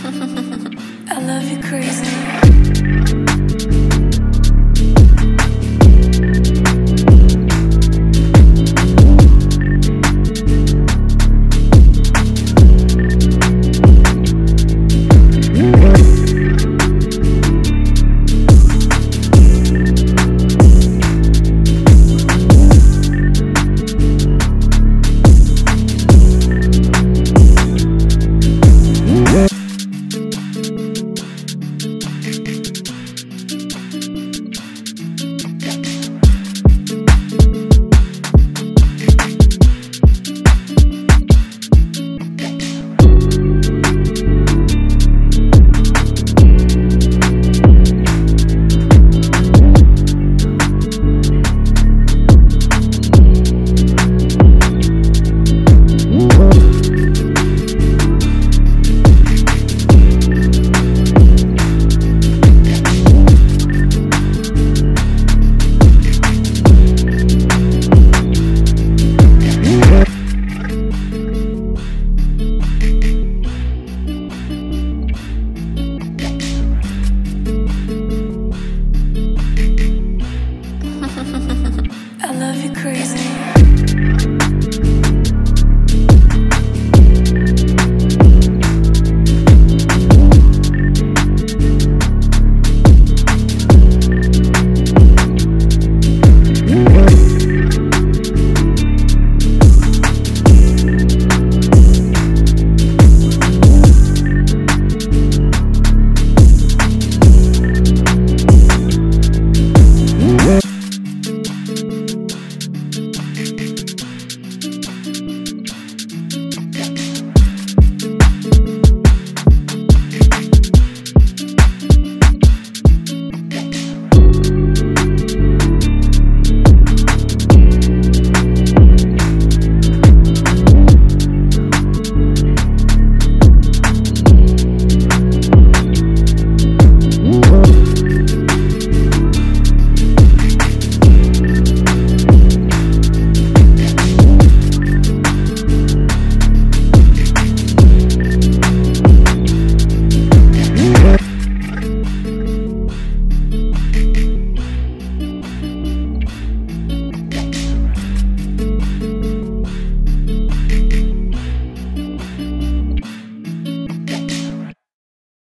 I love you crazy. stories.